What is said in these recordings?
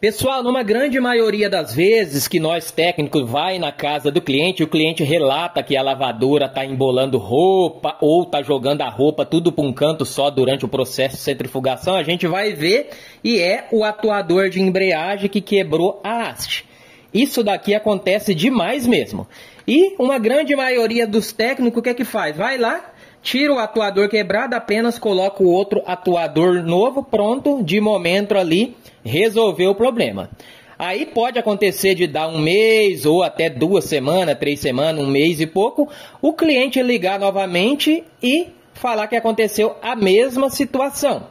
Pessoal, numa grande maioria das vezes que nós técnicos vai na casa do cliente, o cliente relata que a lavadora está embolando roupa ou está jogando a roupa tudo para um canto só durante o processo de centrifugação, a gente vai ver e é o atuador de embreagem que quebrou a haste. Isso daqui acontece demais mesmo. E uma grande maioria dos técnicos o que é que faz? Vai lá, tira o atuador quebrado, apenas coloca o outro atuador novo, pronto, de momento ali resolveu o problema. Aí pode acontecer de dar um mês ou até duas semanas, três semanas, um mês e pouco, o cliente ligar novamente e falar que aconteceu a mesma situação.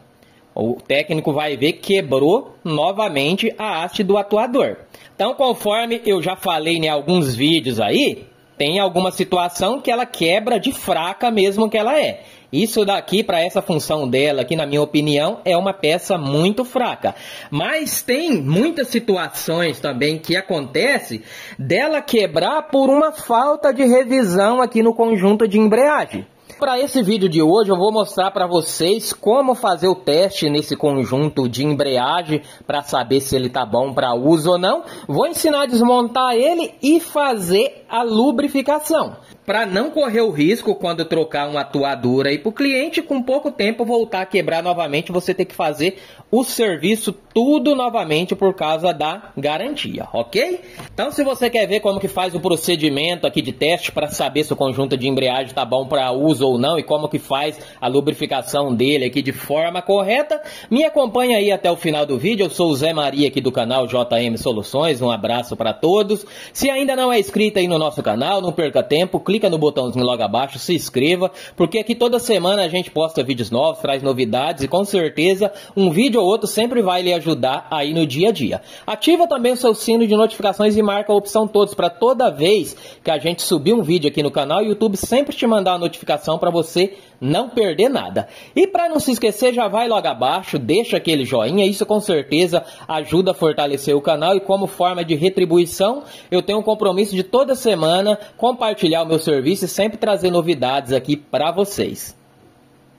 O técnico vai ver que quebrou novamente a haste do atuador. Então, conforme eu já falei em alguns vídeos aí, tem alguma situação que ela quebra de fraca mesmo que ela é. Isso daqui, para essa função dela, aqui na minha opinião, é uma peça muito fraca. Mas tem muitas situações também que acontece dela quebrar por uma falta de revisão aqui no conjunto de embreagem. Para esse vídeo de hoje eu vou mostrar para vocês como fazer o teste nesse conjunto de embreagem para saber se ele tá bom para uso ou não. Vou ensinar a desmontar ele e fazer a lubrificação para não correr o risco quando trocar uma atuadora aí para o cliente, com pouco tempo voltar a quebrar novamente, você ter que fazer o serviço tudo novamente por causa da garantia, ok? Então, se você quer ver como que faz o procedimento aqui de teste para saber se o conjunto de embreagem está bom para uso ou não e como que faz a lubrificação dele aqui de forma correta, me acompanha aí até o final do vídeo. Eu sou o Zé Maria aqui do canal JM Soluções. Um abraço para todos. Se ainda não é inscrito aí no nosso canal, não perca tempo, clica no botãozinho logo abaixo, se inscreva, porque aqui toda semana a gente posta vídeos novos, traz novidades e com certeza um vídeo ou outro sempre vai lhe ajudar aí no dia a dia. Ativa também o seu sino de notificações e marca a opção todos para toda vez que a gente subir um vídeo aqui no canal, o YouTube sempre te mandar a notificação para você não perder nada. E para não se esquecer, já vai logo abaixo, deixa aquele joinha, isso com certeza ajuda a fortalecer o canal e como forma de retribuição, eu tenho um compromisso de toda semana compartilhar o meu serviço e sempre trazer novidades aqui para vocês.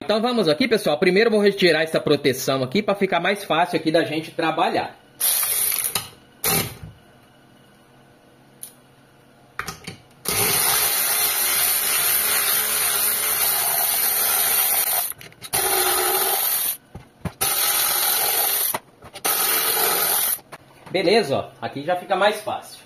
Então vamos aqui, pessoal. Primeiro vou retirar essa proteção aqui para ficar mais fácil aqui da gente trabalhar. Beleza, ó. Aqui já fica mais fácil.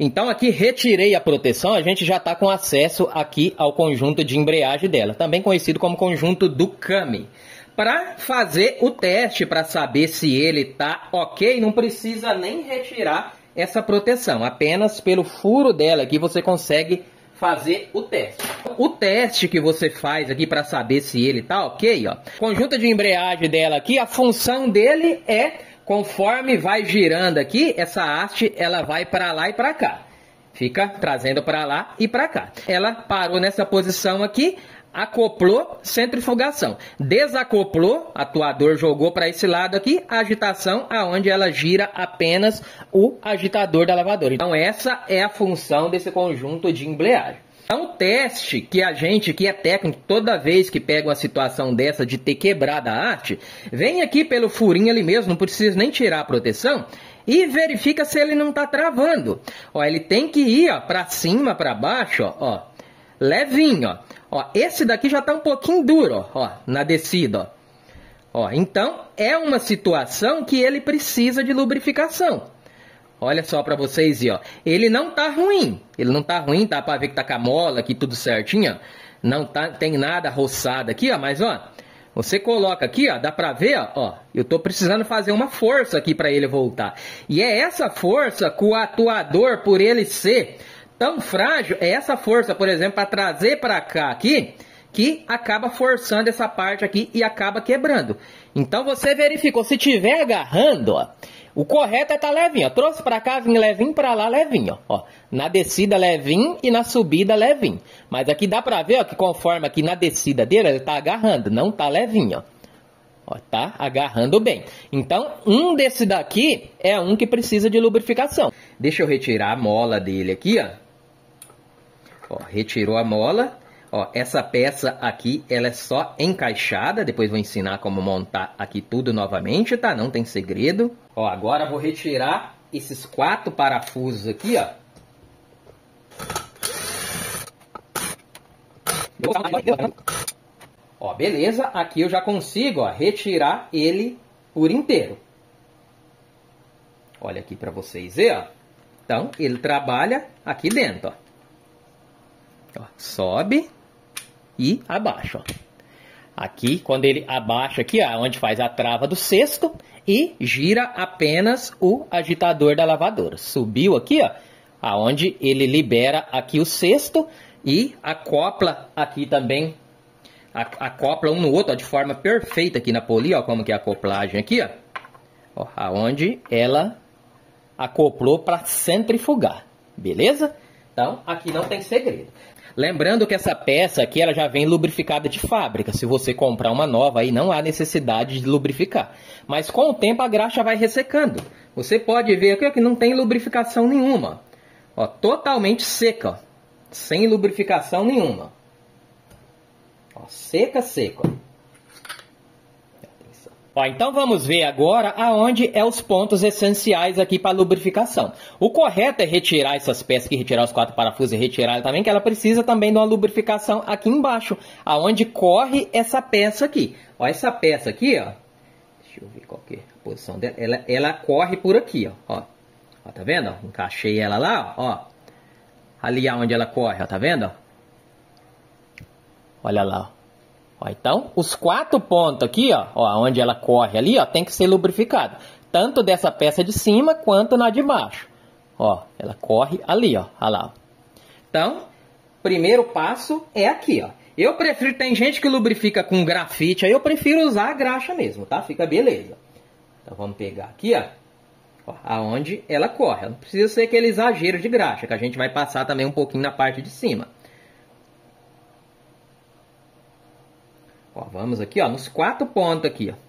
Então aqui retirei a proteção, a gente já está com acesso aqui ao conjunto de embreagem dela, também conhecido como conjunto do Kami. Para fazer o teste, para saber se ele está ok, não precisa nem retirar essa proteção, apenas pelo furo dela aqui você consegue fazer o teste. O teste que você faz aqui para saber se ele está ok, ó. Conjunto de embreagem dela aqui, a função dele é Conforme vai girando aqui, essa haste ela vai para lá e para cá. Fica trazendo para lá e para cá. Ela parou nessa posição aqui, acoplou, centrifugação. Desacoplou, atuador jogou para esse lado aqui, agitação, aonde ela gira apenas o agitador da lavadora. Então essa é a função desse conjunto de embreagem. É um teste que a gente, que é técnico, toda vez que pega uma situação dessa de ter quebrado a arte, vem aqui pelo furinho ali mesmo, não precisa nem tirar a proteção, e verifica se ele não está travando. Ó, ele tem que ir para cima, para baixo, ó, ó, levinho. Ó. ó. esse daqui já está um pouquinho duro, ó, ó na descida. Ó. ó, então é uma situação que ele precisa de lubrificação. Olha só para vocês, ó. Ele não tá ruim. Ele não tá ruim, tá para ver que tá com a mola aqui tudo certinho, Não tá, tem nada roçado aqui, ó, mas ó, você coloca aqui, ó, dá pra ver, ó, ó eu tô precisando fazer uma força aqui para ele voltar. E é essa força que o atuador, por ele ser tão frágil, é essa força, por exemplo, para trazer para cá aqui, que acaba forçando essa parte aqui e acaba quebrando. Então você verificou, se tiver agarrando, ó, o correto é estar tá levinho, ó. Trouxe para cá, vim levinho, para lá levinho, ó. Na descida levinho e na subida levinho. Mas aqui dá para ver, ó, que conforme aqui na descida dele, ele tá agarrando, não tá levinho, ó. ó. Tá agarrando bem. Então, um desse daqui é um que precisa de lubrificação. Deixa eu retirar a mola dele aqui, ó. Ó, retirou a mola. Ó, essa peça aqui, ela é só encaixada. Depois vou ensinar como montar aqui tudo novamente, tá? Não tem segredo. Ó, agora vou retirar esses quatro parafusos aqui, ó. Ó, beleza, aqui eu já consigo ó, retirar ele por inteiro. Olha aqui para vocês ver, ó. Então, ele trabalha aqui dentro, ó. ó sobe e abaixa, ó. Aqui, quando ele abaixa aqui, ó, onde faz a trava do cesto, e gira apenas o agitador da lavadora. Subiu aqui, ó, aonde ele libera aqui o cesto e acopla aqui também, acopla um no outro ó, de forma perfeita aqui na polia, ó, como que é a acoplagem aqui, ó, ó aonde ela acoplou para centrifugar, beleza? Então, aqui não tem segredo. Lembrando que essa peça aqui ela já vem lubrificada de fábrica. Se você comprar uma nova, aí não há necessidade de lubrificar. Mas com o tempo a graxa vai ressecando. Você pode ver aqui que não tem lubrificação nenhuma. Ó, totalmente seca, sem lubrificação nenhuma. Ó, seca, seca. Ó, então vamos ver agora aonde é os pontos essenciais aqui para lubrificação. O correto é retirar essas peças aqui, retirar os quatro parafusos e retirar também, que ela precisa também de uma lubrificação aqui embaixo, aonde corre essa peça aqui. Ó, essa peça aqui, ó, deixa eu ver qual que é a posição dela, ela, ela corre por aqui, ó, ó, ó tá vendo? Ó, encaixei ela lá, ó, ali aonde ela corre, ó, tá vendo? Olha lá, ó. Ó, então, os quatro pontos aqui, ó, ó, onde ela corre ali, ó, tem que ser lubrificado. Tanto dessa peça de cima quanto na de baixo. Ó, ela corre ali, ó, ó lá. Então, primeiro passo é aqui, ó. Eu prefiro, tem gente que lubrifica com grafite, aí eu prefiro usar a graxa mesmo, tá? Fica beleza. Então, vamos pegar aqui, ó. ó aonde ela corre. Não precisa ser aquele exagero de graxa, que a gente vai passar também um pouquinho na parte de cima. Ó, vamos aqui, ó, nos quatro pontos aqui, ó.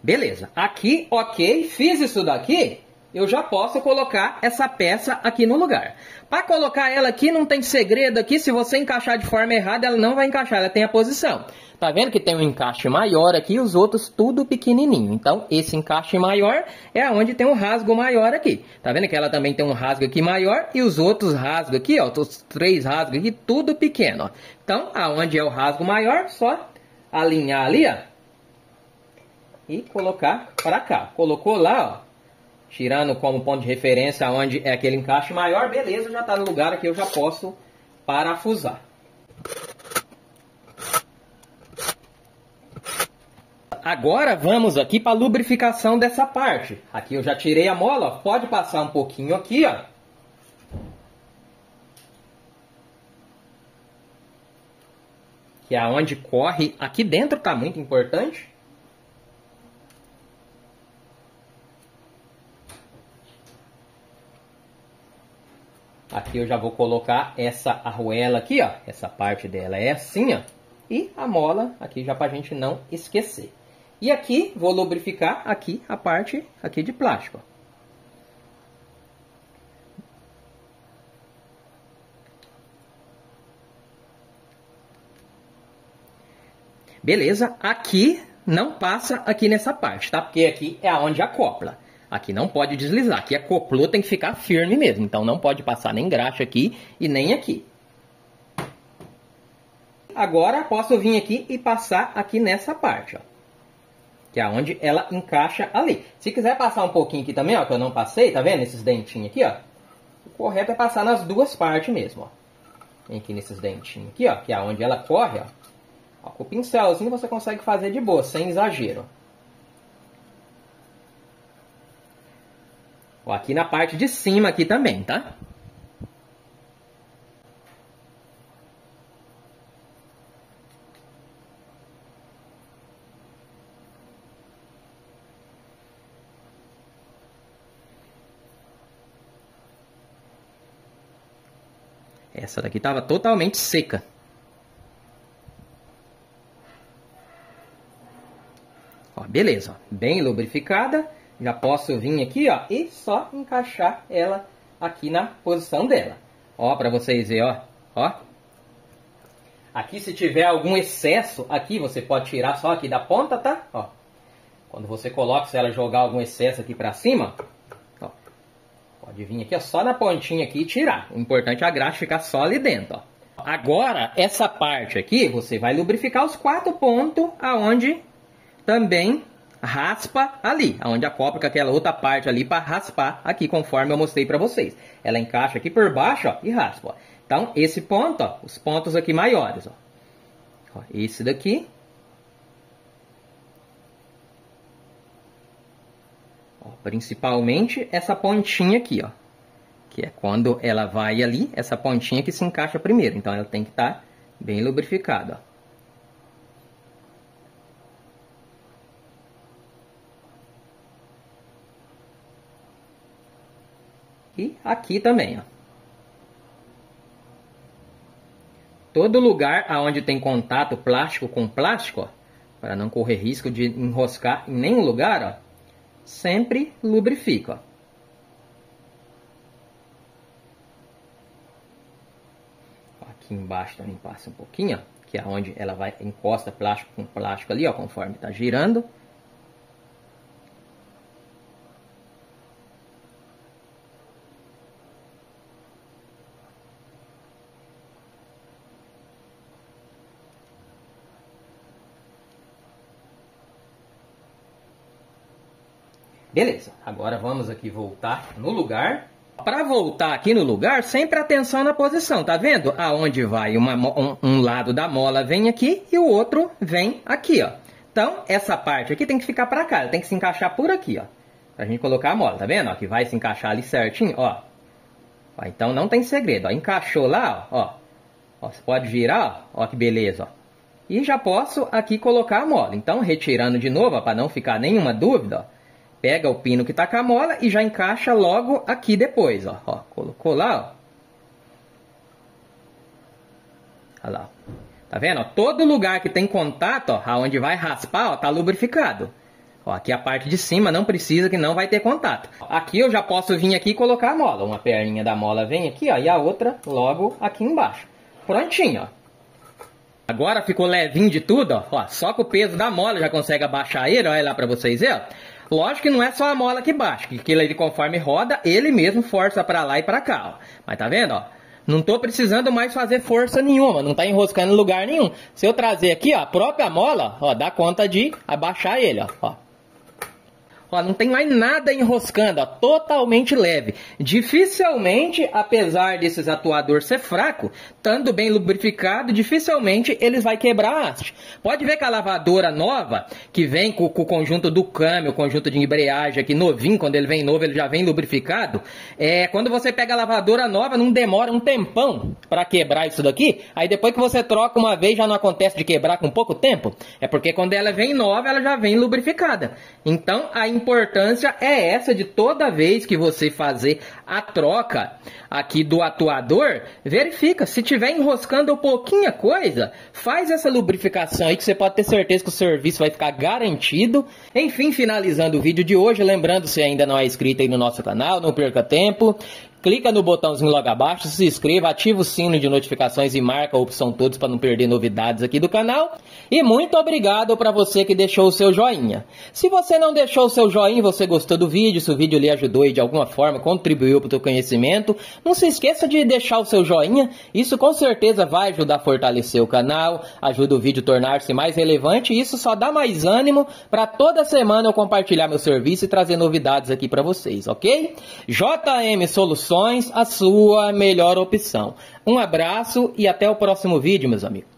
Beleza, aqui, ok, fiz isso daqui, eu já posso colocar essa peça aqui no lugar. Para colocar ela aqui não tem segredo aqui, se você encaixar de forma errada ela não vai encaixar, ela tem a posição. Tá vendo que tem um encaixe maior aqui e os outros tudo pequenininho. Então esse encaixe maior é onde tem um rasgo maior aqui. Tá vendo que ela também tem um rasgo aqui maior e os outros rasgos aqui, ó, os três rasgos aqui, tudo pequeno, ó. Então aonde é o rasgo maior, só alinhar ali, ó. E colocar para cá. Colocou lá, ó tirando como ponto de referência onde é aquele encaixe maior, beleza, já está no lugar que eu já posso parafusar. Agora vamos aqui para a lubrificação dessa parte. Aqui eu já tirei a mola, pode passar um pouquinho aqui, ó. Que é onde corre, aqui dentro está muito importante. Aqui eu já vou colocar essa arruela aqui, ó. Essa parte dela é assim, ó. E a mola aqui já pra gente não esquecer. E aqui vou lubrificar aqui a parte aqui de plástico. Beleza, aqui não passa aqui nessa parte, tá? Porque aqui é onde acopla. Aqui não pode deslizar. Aqui acoplou, tem que ficar firme mesmo. Então não pode passar nem graxa aqui e nem aqui. Agora posso vir aqui e passar aqui nessa parte, ó. Que é onde ela encaixa ali. Se quiser passar um pouquinho aqui também, ó, que eu não passei, tá vendo? Esses dentinhos aqui, ó. O correto é passar nas duas partes mesmo, ó. Vem aqui nesses dentinhos aqui, ó, que é onde ela corre, ó. ó com o pincelzinho você consegue fazer de boa, sem exagero, ó. Aqui na parte de cima aqui também, tá? Essa daqui estava totalmente seca. Ó, beleza, ó, bem lubrificada. Já posso vir aqui, ó, e só encaixar ela aqui na posição dela. Ó, para vocês verem, ó, ó. Aqui se tiver algum excesso aqui, você pode tirar só aqui da ponta, tá? Ó. Quando você coloca, se ela jogar algum excesso aqui para cima, ó, pode vir aqui ó, só na pontinha aqui e tirar. O importante é a graxa ficar só ali dentro, ó. Agora, essa parte aqui, você vai lubrificar os quatro pontos aonde também raspa ali, aonde acopla com aquela outra parte ali para raspar aqui, conforme eu mostrei para vocês. Ela encaixa aqui por baixo ó, e raspa. Ó. Então, esse ponto, ó, os pontos aqui maiores. Ó. Ó, esse daqui. Ó, principalmente essa pontinha aqui, ó que é quando ela vai ali, essa pontinha que se encaixa primeiro. Então ela tem que estar tá bem lubrificada. E aqui também, ó. Todo lugar aonde tem contato plástico com plástico, ó, para não correr risco de enroscar em nenhum lugar, ó, sempre lubrifica, ó. aqui embaixo também passa um pouquinho, ó, que é onde ela vai encosta plástico com plástico ali, ó, conforme está girando. Beleza, agora vamos aqui voltar no lugar para voltar aqui no lugar, sempre atenção na posição, tá vendo? Aonde vai uma, um, um, lado da mola vem aqui e o outro vem aqui, ó. Então, essa parte aqui tem que ficar para cá, tem que se encaixar por aqui, ó. Pra gente colocar a mola, tá vendo? Ó, que vai se encaixar ali certinho, ó. ó então não tem segredo, ó. Encaixou lá, ó. ó você pode virar, ó. ó que beleza, ó. E já posso aqui colocar a mola. Então, retirando de novo, para não ficar nenhuma dúvida, ó pega o pino que está com a mola e já encaixa logo aqui depois, ó. ó colocou lá, ó. Olha lá. Tá vendo? Ó, todo lugar que tem contato, ó, aonde vai raspar, ó, tá lubrificado. Ó, aqui a parte de cima não precisa que não vai ter contato. Aqui eu já posso vir aqui e colocar a mola. Uma perninha da mola vem aqui, ó, e a outra logo aqui embaixo. Prontinho, ó. Agora ficou levinho de tudo, ó. ó só com o peso da mola já consegue abaixar ele, olha lá pra vocês verem, ó. Lógico que não é só a mola que baixa, que ele conforme roda, ele mesmo força para lá e para cá, ó. Mas tá vendo, ó? Não tô precisando mais fazer força nenhuma, não tá enroscando em lugar nenhum. Se eu trazer aqui, ó, a própria mola, ó, dá conta de abaixar ele, ó. ó. Ó, não tem mais nada enroscando, ó, totalmente leve. Dificilmente, apesar desses atuador ser fraco, estando bem lubrificado, dificilmente eles vai quebrar a haste. Pode ver que a lavadora nova, que vem com, com o conjunto do câmbio, o conjunto de embreagem aqui novinho, quando ele vem novo, ele já vem lubrificado. É, quando você pega a lavadora nova, não demora um tempão para quebrar isso daqui. Aí depois que você troca uma vez, já não acontece de quebrar com pouco tempo. É porque quando ela vem nova, ela já vem lubrificada. Então, a importância é essa de toda vez que você fazer a troca aqui do atuador, verifica. Se tiver enroscando pouquinho coisa, faz essa lubrificação aí que você pode ter certeza que o serviço vai ficar garantido. Enfim, finalizando o vídeo de hoje, lembrando se ainda não é inscrito aí no nosso canal, não perca tempo. Clica no botãozinho logo abaixo, se inscreva, ativa o sino de notificações e marca a opção todos para não perder novidades aqui do canal. E muito obrigado para você que deixou o seu joinha. Se você não deixou o seu joinha, você gostou do vídeo, se o vídeo lhe ajudou e de alguma forma contribuiu para o seu conhecimento, não se esqueça de deixar o seu joinha. Isso com certeza vai ajudar a fortalecer o canal, ajuda o vídeo a tornar-se mais relevante e isso só dá mais ânimo para toda semana eu compartilhar meu serviço e trazer novidades aqui para vocês, ok? JM Soluções Soluções, a sua melhor opção. Um abraço e até o próximo vídeo, meus amigos.